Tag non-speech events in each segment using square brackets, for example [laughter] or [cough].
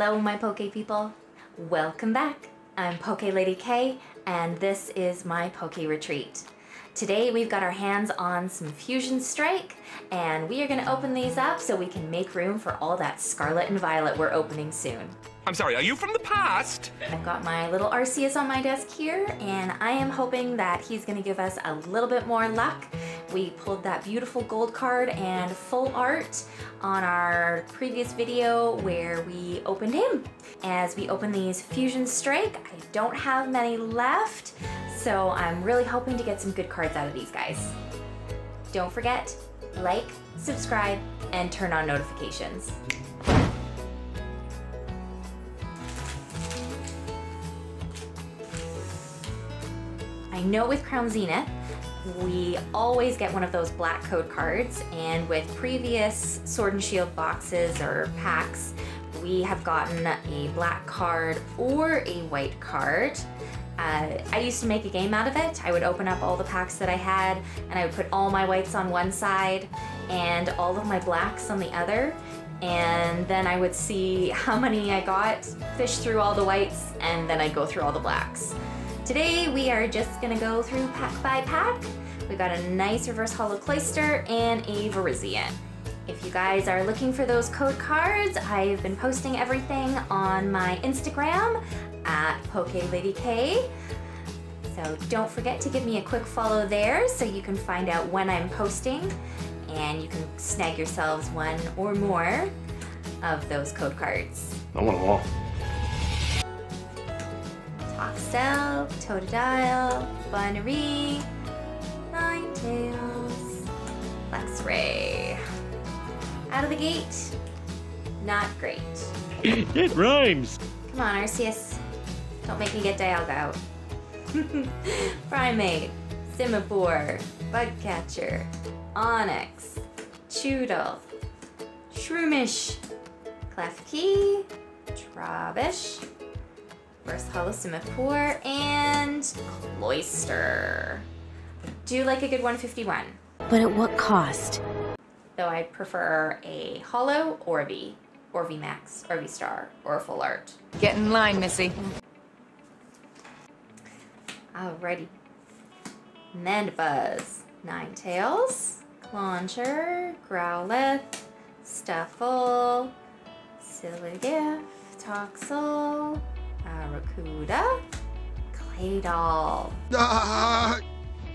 Hello, my Poke people. Welcome back. I'm PokeLadyKay, and this is my Poke Retreat. Today we've got our hands on some Fusion Strike, and we are gonna open these up so we can make room for all that Scarlet and Violet we're opening soon. I'm sorry, are you from the past? I've got my little Arceus on my desk here, and I am hoping that he's gonna give us a little bit more luck. We pulled that beautiful gold card and full art on our previous video where we opened him. As we open these Fusion Strike, I don't have many left, so I'm really hoping to get some good cards out of these guys. Don't forget, like, subscribe, and turn on notifications. I know with Crown Zenith, we always get one of those black code cards, and with previous Sword and Shield boxes or packs, we have gotten a black card or a white card. Uh, I used to make a game out of it. I would open up all the packs that I had, and I would put all my whites on one side and all of my blacks on the other. And then I would see how many I got, fish through all the whites, and then I'd go through all the blacks. Today we are just gonna go through pack by pack. We got a nice reverse holo Cloyster and a Virizion. If you guys are looking for those code cards, I've been posting everything on my Instagram at PokeLadyKay. So don't forget to give me a quick follow there so you can find out when I'm posting and you can snag yourselves one or more of those code cards. I want them all. Toxel, Totodile, Bunnery, Ninetales, Luxray. Out of the gate, not great. it rhymes. Come on, Arceus. Don't make me get Dialga out. [laughs] Primeape, Simipour, Bugcatcher, Onix, Chewtle, Shroomish, Klefki, Trubbish, Reverse Holo Simipour, and Cloyster? I do like a good 151, But at what cost? though I prefer a Holo or V, or V Max, or V Star, or a full art. Get in line, Missy. Alrighty. Mandibuzz, Tails, Clauncher, Growlithe, Stufful, Silligiff, Toxel, Arrokuda, Claydol. Ah,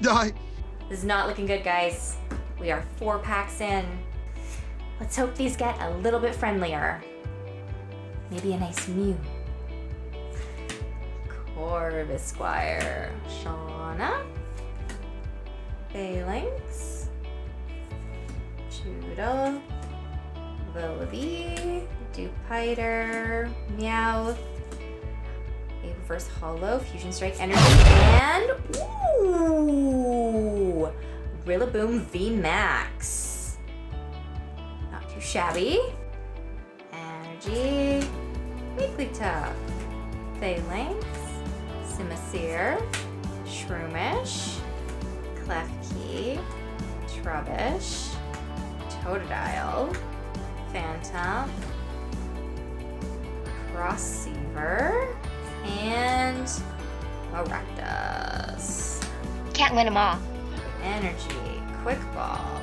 I, This is not looking good, guys. We are four packs in. Let's hope these get a little bit friendlier. Maybe a nice Mew. Corvisquire, Shauna, Falinks, Chewtle, Vullaby, Dupiter, Meowth, a reverse holo, Fusion Strike Energy, and ooh, Rillaboom V Max. Not too shabby. Energy, Wigglytuff, Falinks, Simisear, Shroomish, Klefki, Trubbish, Totodile, Phantump, Crossseaver, and Maractus. Can't win them all. Energy, Quick Ball,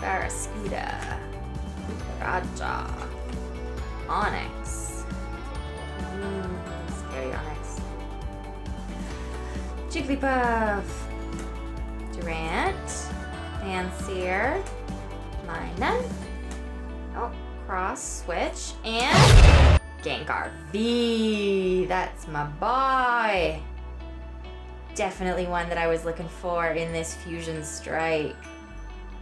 Barraskewda, Raja, Onix. Ooh, scary Onix. Jigglypuff, Durant, Fancier, Minun, oh, Cross Switch, and Gengar V. That's my boy definitely one that I was looking for in this Fusion Strike.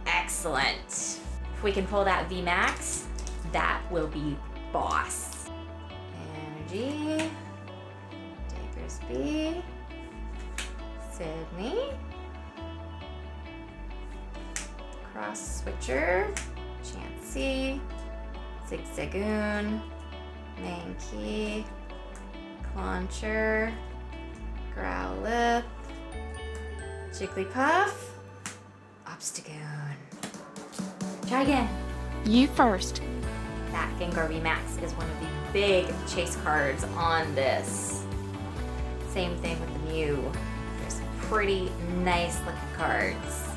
Excellent. If we can pull that VMAX, that will be boss. Energy, Diggersby, Sydney, Cross Switcher, Chansey, Zigzagoon, Mankey, Clauncher, Growlithe, Jigglypuff, Obstagoon. Try again. You first. That Gengar VMAX is one of the big chase cards on this. Same thing with the Mew. There's some pretty nice looking cards.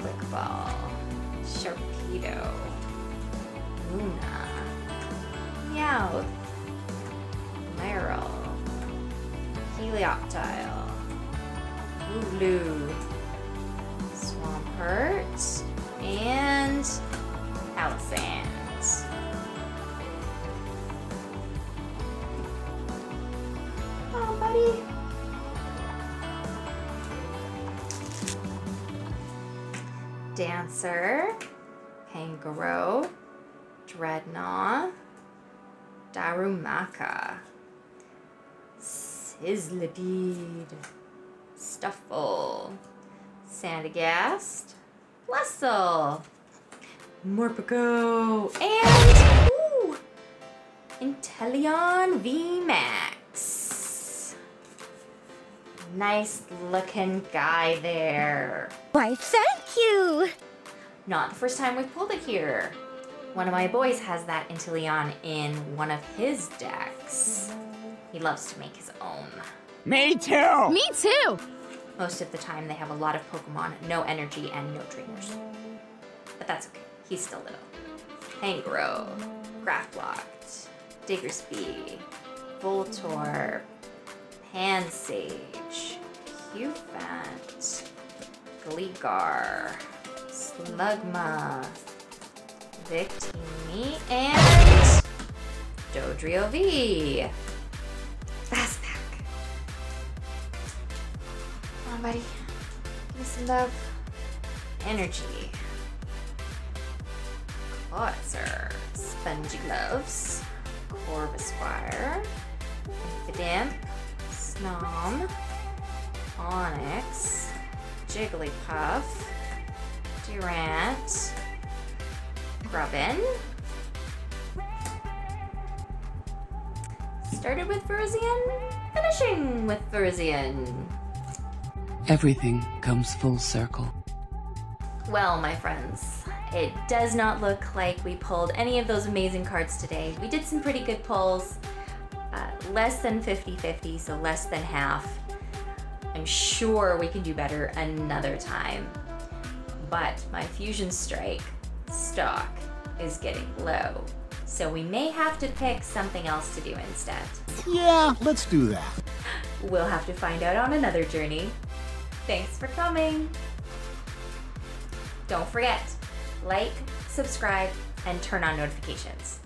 Quick Ball, Sharpedo, Luna, Meowth, Meryl, Helioptile, Wooloo, Swampert, and Palossand. Oh, buddy. Dancer, Kangaroo, Dreadnought, Darumaka, Sizzlipede, Stufful, Sandygast, Blustle, Morpeko, and ooh, Inteleon VMAX. Nice looking guy there. Why, thank you! Not the first time we've pulled it here. One of my boys has that Inteleon in one of his decks. He loves to make his own. Me too! Me too! Most of the time, they have a lot of Pokemon, no energy, and no trainers. But that's okay. He's still little. Hangro, Graftlocked, Diggersby, Voltorb, Pansage, Cufant, Gligar, Slugma, Victini, and Dodrio V. Fast pack. Come on, buddy. Give me some love. Energy. Clawitzer. Spongy Gloves. Corvisquire. Impidimp. Snom. Onix. Jigglypuff. Durant. Grubbin. Started with Virizion, finishing with Virizion. Everything comes full circle. Well, my friends, it does not look like we pulled any of those amazing cards today. We did some pretty good pulls, uh, less than 50 50, so less than half. I'm sure we can do better another time. But my Fusion Strike stock is getting low, so we may have to pick something else to do instead. Yeah, let's do that. We'll have to find out on another journey. Thanks for coming. Don't forget, like, subscribe, and turn on notifications.